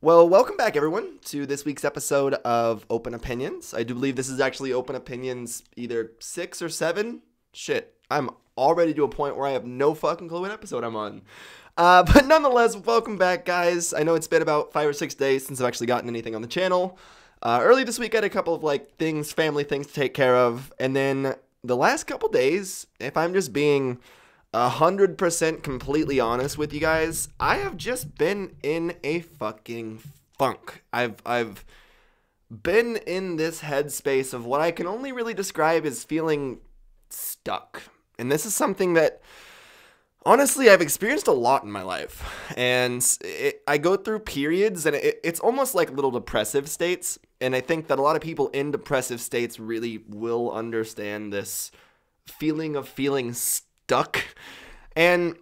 Well, welcome back, everyone, to this week's episode of Open Opinions. I do believe this is actually Open Opinions either six or seven. Shit, I'm already to a point where I have no fucking clue what episode I'm on. Uh, but nonetheless, welcome back, guys. I know it's been about five or six days since I've actually gotten anything on the channel. Uh, early this week, I had a couple of like things, family things to take care of, and then the last couple days, if I'm just being a hundred percent completely honest with you guys, I have just been in a fucking funk. I've I've been in this headspace of what I can only really describe as feeling stuck. And this is something that honestly I've experienced a lot in my life. And it, I go through periods and it, it's almost like little depressive states. And I think that a lot of people in depressive states really will understand this feeling of feeling stuck. And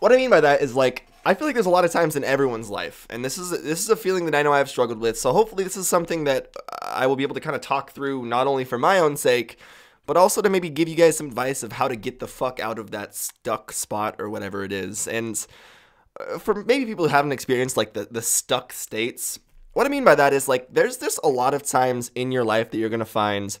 what I mean by that is like I feel like there's a lot of times in everyone's life, and this is this is a feeling that I know I've struggled with. So hopefully, this is something that I will be able to kind of talk through, not only for my own sake, but also to maybe give you guys some advice of how to get the fuck out of that stuck spot or whatever it is. And uh, for maybe people who haven't experienced like the the stuck states, what I mean by that is like there's just a lot of times in your life that you're gonna find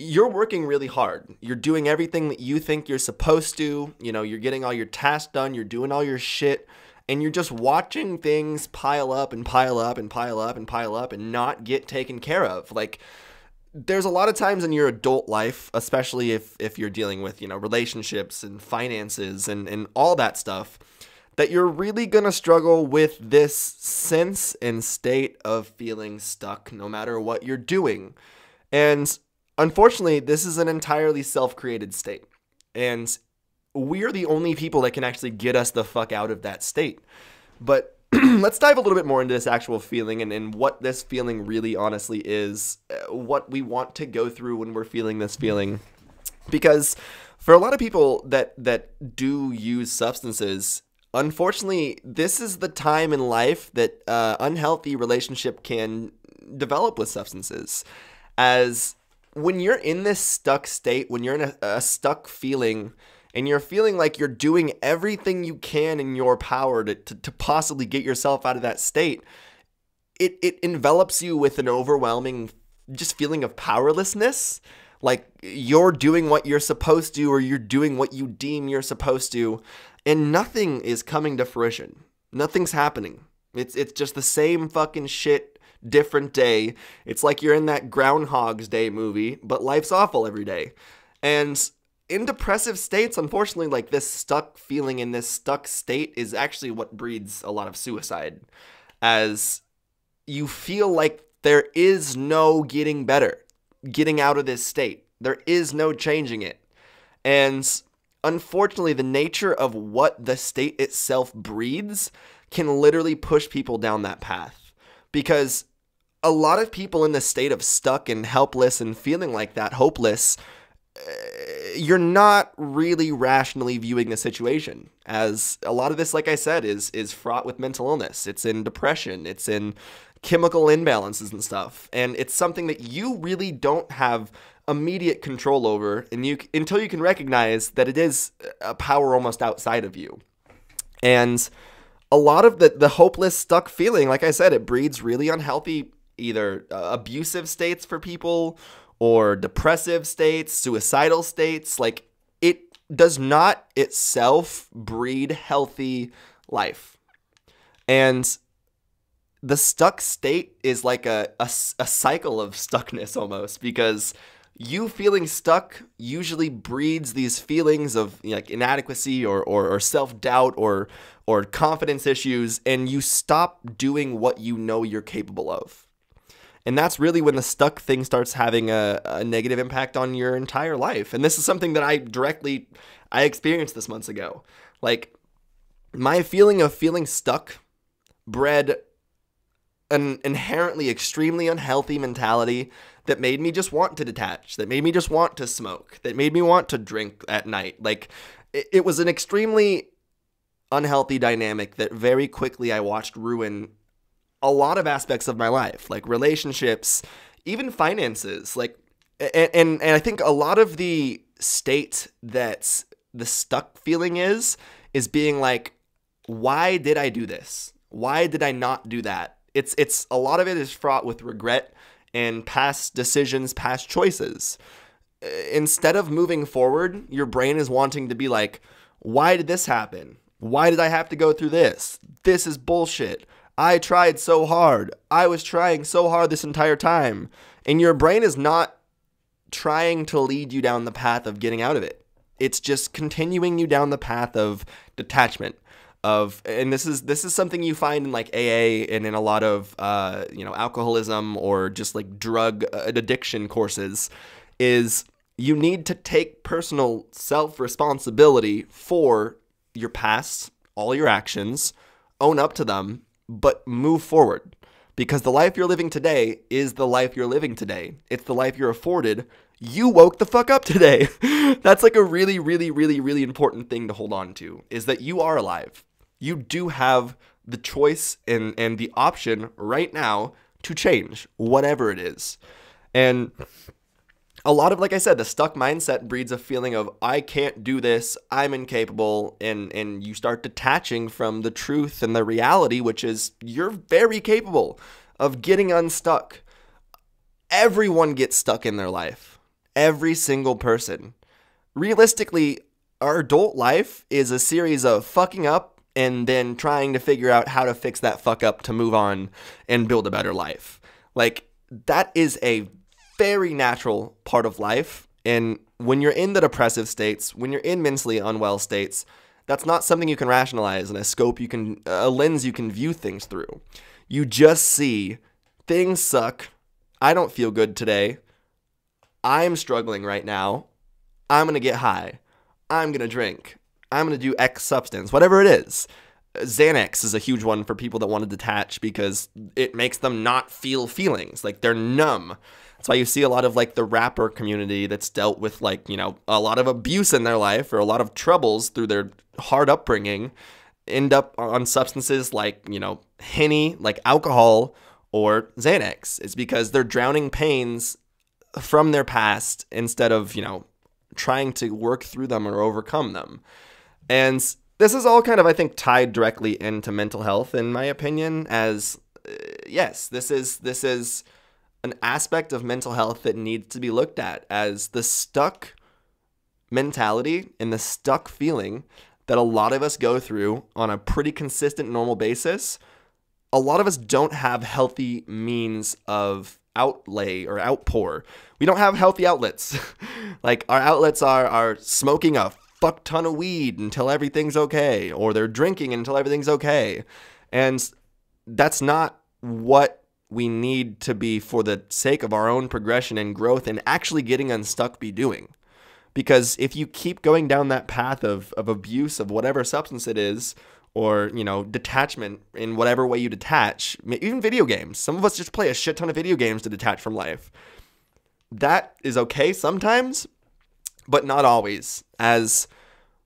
you're working really hard. You're doing everything that you think you're supposed to. You know, you're getting all your tasks done, you're doing all your shit, and you're just watching things pile up and pile up and pile up and pile up and not get taken care of. Like, there's a lot of times in your adult life, especially if, if you're dealing with, you know, relationships and finances and, and all that stuff, that you're really going to struggle with this sense and state of feeling stuck no matter what you're doing. And Unfortunately, this is an entirely self created state. And we're the only people that can actually get us the fuck out of that state. But let's dive a little bit more into this actual feeling and, and what this feeling really honestly is, uh, what we want to go through when we're feeling this feeling. Because for a lot of people that, that do use substances, unfortunately, this is the time in life that uh, unhealthy relationship can develop with substances. As when you're in this stuck state, when you're in a, a stuck feeling, and you're feeling like you're doing everything you can in your power to, to, to, possibly get yourself out of that state, it, it envelops you with an overwhelming just feeling of powerlessness. Like you're doing what you're supposed to, or you're doing what you deem you're supposed to, and nothing is coming to fruition. Nothing's happening. It's it's just the same fucking shit different day. It's like you're in that Groundhog's Day movie, but life's awful every day. And in depressive states, unfortunately, like this stuck feeling in this stuck state is actually what breeds a lot of suicide. As you feel like there is no getting better, getting out of this state. There is no changing it. And unfortunately, the nature of what the state itself breeds can literally push people down that path. Because a lot of people in the state of stuck and helpless and feeling like that, hopeless, eh, you're not really rationally viewing the situation as a lot of this like i said is is fraught with mental illness. It's in depression. It's in chemical imbalances and stuff. And it's something that you really don't have immediate control over and you until you can recognize that it is a power almost outside of you. And a lot of the the hopeless stuck feeling like i said it breeds really unhealthy either uh, abusive states for people or depressive states, suicidal states. Like it does not itself breed healthy life. And the stuck state is like a, a, a cycle of stuckness almost because you feeling stuck usually breeds these feelings of like inadequacy or, or, or self-doubt or or confidence issues and you stop doing what you know you're capable of and that's really when the stuck thing starts having a, a, negative impact on your entire life. And this is something that I directly I experienced this months ago. Like my feeling of feeling stuck bred an inherently extremely unhealthy mentality that made me just want to detach, that made me just want to smoke, that made me want to drink at night. Like it, it was an extremely unhealthy dynamic that very quickly I watched ruin a lot of aspects of my life, like relationships, even finances. Like, and, and, and I think a lot of the state that the stuck feeling is, is being like, why did I do this? Why did I not do that? It's it's a lot of it is fraught with regret and past decisions, past choices. Instead of moving forward, your brain is wanting to be like, why did this happen? Why did I have to go through this? This is bullshit. I tried so hard. I was trying so hard this entire time. And your brain is not trying to lead you down the path of getting out of it. It's just continuing you down the path of detachment of and this is this is something you find in like AA and in a lot of uh, you know alcoholism or just like drug uh, addiction courses is you need to take personal self responsibility for your past, all your actions, own up to them, but move forward. Because the life you're living today is the life you're living today. It's the life you're afforded. You woke the fuck up today. That's like a really, really, really, really important thing to hold on to is that you are alive. You do have the choice and, and the option right now to change whatever it is. And a lot of like I said, the stuck mindset breeds a feeling of I can't do this, I'm incapable, and and you start detaching from the truth and the reality, which is you're very capable of getting unstuck. Everyone gets stuck in their life. Every single person. Realistically, our adult life is a series of fucking up and then trying to figure out how to fix that fuck up to move on and build a better life. Like that is a very natural part of life. And when you're in the depressive states, when you're in mentally unwell states, that's not something you can rationalize and a scope you can, a lens you can view things through. You just see things suck. I don't feel good today. I'm struggling right now. I'm going to get high. I'm going to drink. I'm going to do X substance, whatever it is. Xanax is a huge one for people that want to detach because it makes them not feel feelings. Like they're numb. That's why you see a lot of like the rapper community that's dealt with like, you know, a lot of abuse in their life or a lot of troubles through their hard upbringing end up on substances like, you know, Henny, like alcohol or Xanax. It's because they're drowning pains from their past instead of, you know, trying to work through them or overcome them. And this is all kind of, I think, tied directly into mental health, in my opinion. As uh, yes, this is this is an aspect of mental health that needs to be looked at as the stuck mentality and the stuck feeling that a lot of us go through on a pretty consistent, normal basis. A lot of us don't have healthy means of outlay or outpour. We don't have healthy outlets. like our outlets are are smoking a fuck ton of weed until everything's okay, or they're drinking until everything's okay. And that's not what we need to be for the sake of our own progression and growth and actually getting unstuck be doing. Because if you keep going down that path of, of abuse of whatever substance it is, or you know detachment in whatever way you detach even video games some of us just play a shit ton of video games to detach from life that is okay sometimes but not always as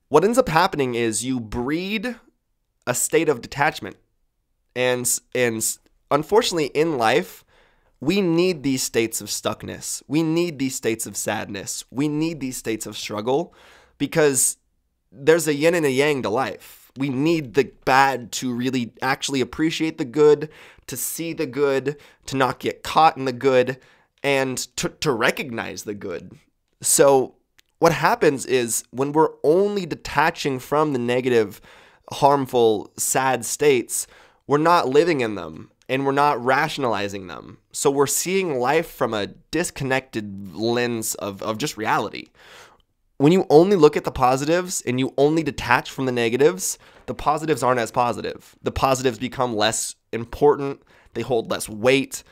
what ends up happening is you breed a state of detachment and and unfortunately in life we need these states of stuckness. We need these states of sadness. We need these states of struggle because there's a yin and a yang to life. We need the bad to really actually appreciate the good, to see the good, to not get caught in the good, and to, to recognize the good. So, what happens is when we're only detaching from the negative, harmful, sad states, we're not living in them and we're not rationalizing them. So, we're seeing life from a disconnected lens of, of just reality when you only look at the positives and you only detach from the negatives, the positives aren't as positive. The positives become less important, they hold less weight.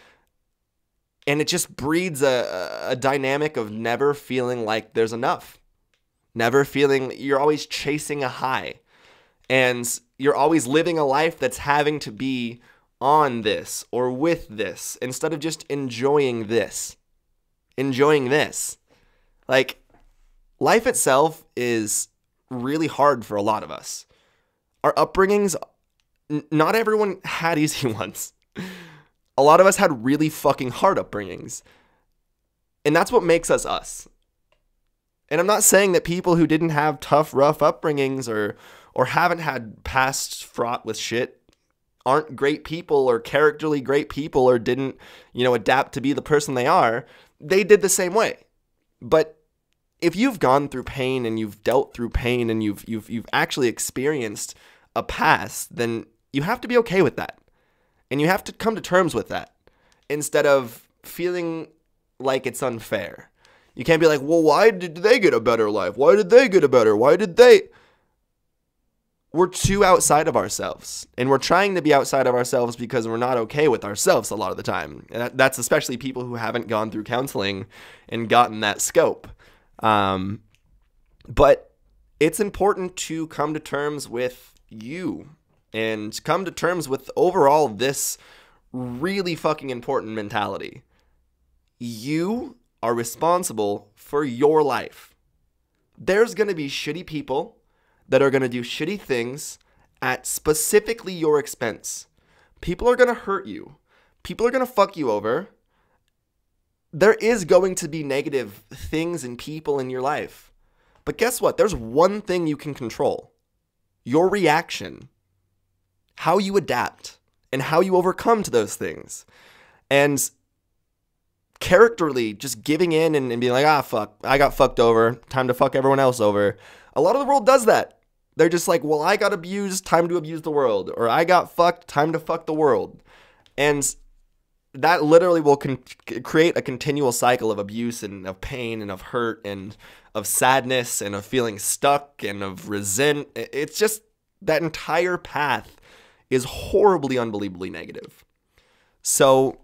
And it just breeds a, a dynamic of never feeling like there's enough. Never feeling you're always chasing a high. And you're always living a life that's having to be on this or with this instead of just enjoying this. Enjoying this. Like, life itself is really hard for a lot of us. Our upbringings, not everyone had easy ones. A lot of us had really fucking hard upbringings. And that's what makes us us. And I'm not saying that people who didn't have tough, rough upbringings or or haven't had past fraught with shit aren't great people or characterly great people or didn't, you know, adapt to be the person they are, they did the same way. But if you've gone through pain and you've dealt through pain and you've you've you've actually experienced a past, then you have to be okay with that. And you have to come to terms with that instead of feeling like it's unfair. You can't be like, "Well, why did they get a better life? Why did they get a better? Why did they?" We're too outside of ourselves. And we're trying to be outside of ourselves because we're not okay with ourselves a lot of the time. That's especially people who haven't gone through counseling and gotten that scope. Um, but it's important to come to terms with you and come to terms with overall this really fucking important mentality. You are responsible for your life. There's going to be shitty people that are going to do shitty things at specifically your expense. People are going to hurt you. People are going to fuck you over. There is going to be negative things and people in your life. But guess what? There's one thing you can control your reaction, how you adapt, and how you overcome to those things. And characterly, just giving in and, and being like, ah, fuck, I got fucked over, time to fuck everyone else over. A lot of the world does that. They're just like, well, I got abused, time to abuse the world. Or I got fucked, time to fuck the world. And that literally will con- create a continual cycle of abuse and of pain and of hurt and of sadness and of feeling stuck and of resent. It's just that entire path is horribly, unbelievably negative. So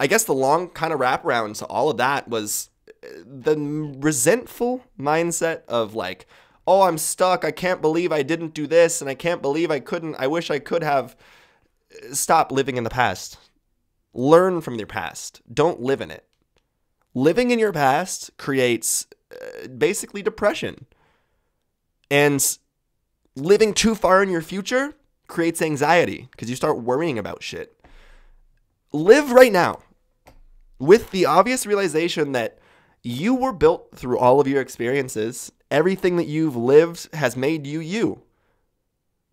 I guess the long kind of wraparound to all of that was uh, the resentful mindset of like, oh, I'm stuck. I can't believe I didn't do this and I can't believe I couldn't. I wish I could have. Stop living in the past. Learn from your past. Don't live in it. Living in your past creates uh, basically depression. And living too far in your future creates anxiety because you start worrying about shit. Live right now with the obvious realization that you were built through all of your experiences Everything that you've lived has made you you.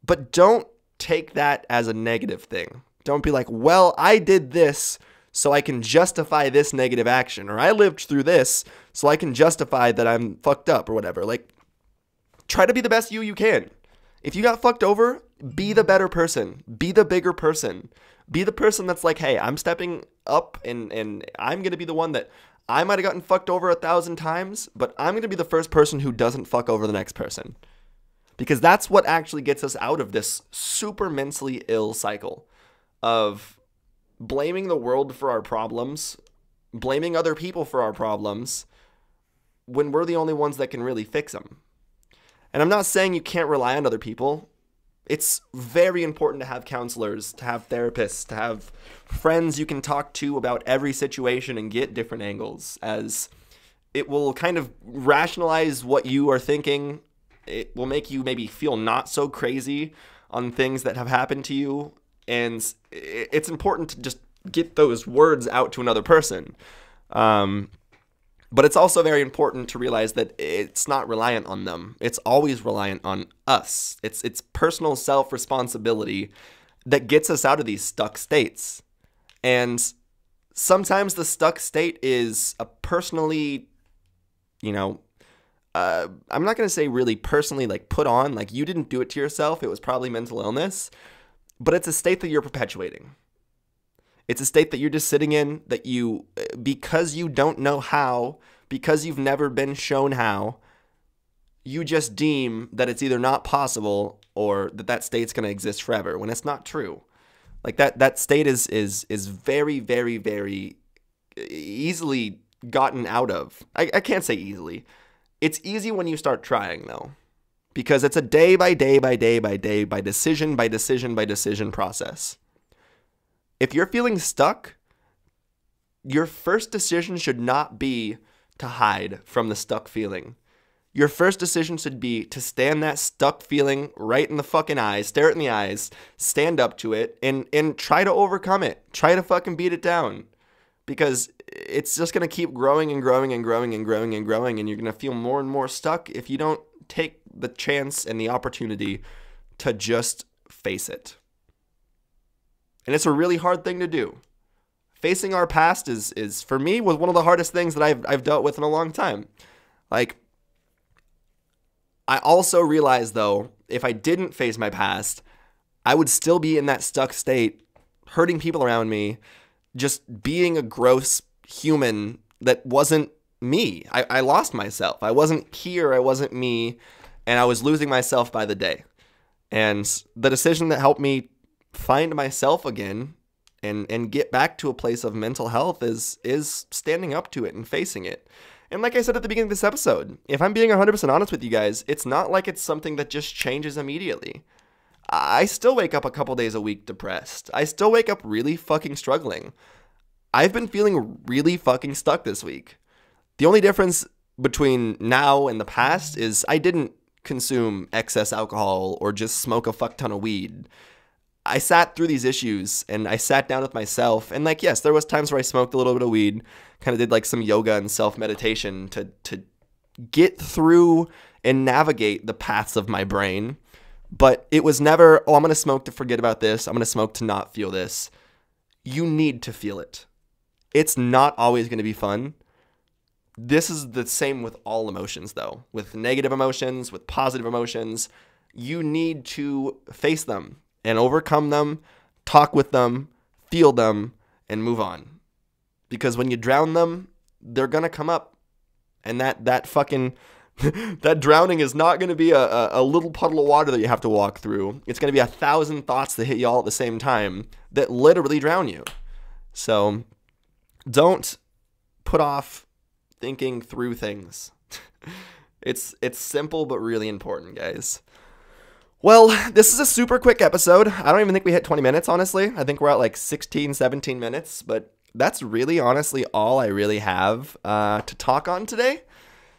But don't take that as a negative thing. Don't be like, well, I did this so I can justify this negative action, or I lived through this so I can justify that I'm fucked up or whatever. Like, try to be the best you you can. If you got fucked over, be the better person, be the bigger person, be the person that's like, hey, I'm stepping up and, and I'm gonna be the one that I might have gotten fucked over a thousand times, but I'm going to be the first person who doesn't fuck over the next person. Because that's what actually gets us out of this super mentally ill cycle of blaming the world for our problems, blaming other people for our problems, when we're the only ones that can really fix them. And I'm not saying you can't rely on other people. It's very important to have counselors, to have therapists, to have friends you can talk to about every situation and get different angles, as it will kind of rationalize what you are thinking. It will make you maybe feel not so crazy on things that have happened to you. And it's important to just get those words out to another person. Um, but it's also very important to realize that it's not reliant on them. It's always reliant on us. It's it's personal self-responsibility that gets us out of these stuck states. And sometimes the stuck state is a personally, you know, uh, I'm not going to say really personally like put on, like you didn't do it to yourself. It was probably mental illness, but it's a state that you're perpetuating. It's a state that you're just sitting in that you, because you don't know how, because you've never been shown how, you just deem that it's either not possible or that that state's going to exist forever when it's not true. Like that that state is is is very very very easily gotten out of. I, I can't say easily. It's easy when you start trying though. Because it's a day by day by day by day by decision by decision by decision process. If you're feeling stuck, your first decision should not be to hide from the stuck feeling. Your first decision should be to stand that stuck feeling right in the fucking eyes, stare it in the eyes, stand up to it, and and try to overcome it. Try to fucking beat it down. Because it's just gonna keep growing and growing and growing and growing and growing, and you're gonna feel more and more stuck if you don't take the chance and the opportunity to just face it. And it's a really hard thing to do. Facing our past is is for me was one of the hardest things that I've I've dealt with in a long time. Like I also realized though, if I didn't face my past, I would still be in that stuck state, hurting people around me, just being a gross human that wasn't me. I, I lost myself. I wasn't here. I wasn't me. And I was losing myself by the day. And the decision that helped me find myself again and, and get back to a place of mental health is is standing up to it and facing it. And like I said at the beginning of this episode, if I'm being 100% honest with you guys, it's not like it's something that just changes immediately. I still wake up a couple days a week depressed. I still wake up really fucking struggling. I've been feeling really fucking stuck this week. The only difference between now and the past is I didn't consume excess alcohol or just smoke a fuck ton of weed. I sat through these issues and I sat down with myself and like yes, there was times where I smoked a little bit of weed, kind of did like some yoga and self-meditation to to get through and navigate the paths of my brain. But it was never, oh, I'm going to smoke to forget about this. I'm going to smoke to not feel this. You need to feel it. It's not always going to be fun. This is the same with all emotions, though. With negative emotions, with positive emotions, you need to face them and overcome them, talk with them, feel them, and move on. Because when you drown them, they're gonna come up, and that that fucking that drowning is not going to be a, a, a, little puddle of water that you have to walk through. It's going to be a thousand thoughts that hit you all at the same time that literally drown you. So don't put off thinking through things. it's it's simple but really important, guys. Well, this is a super quick episode. I don't even think we hit 20 minutes, honestly. I think we're at like 16, 17 minutes, but that's really honestly all I really have uh, to talk on today.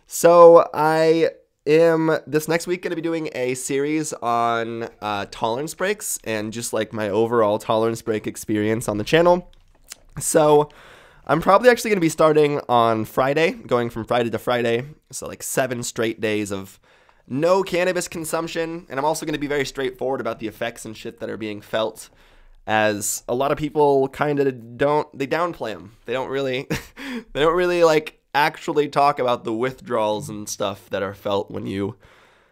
So I am this next week going to be doing a series on uh, tolerance breaks and just like my overall tolerance break experience on the channel. So I'm probably actually going to be starting on Friday, going from Friday to Friday. So like seven straight days of no cannabis consumption. And I'm also going to be very straightforward about the effects and shit that are being felt as a lot of people kind of don't they downplay them. They don't really they don't really like actually talk about the withdrawals and stuff that are felt when you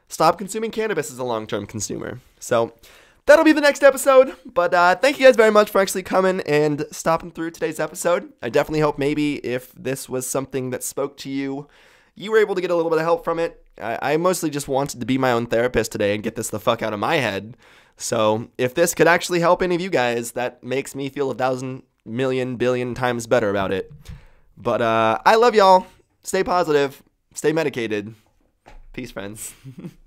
stop consuming cannabis as a long term consumer. So that'll be the next episode. But uh, thank you guys very much for actually coming and stopping through today's episode. I definitely hope maybe if this was something that spoke to you, you were able to get a little bit of help from it. I, I mostly just wanted to be my own therapist today and get this the fuck out of my head. So if this could actually help any of you guys, that makes me feel a thousand million billion times better about it. But uh, I love y'all. Stay positive. Stay medicated. Peace, friends.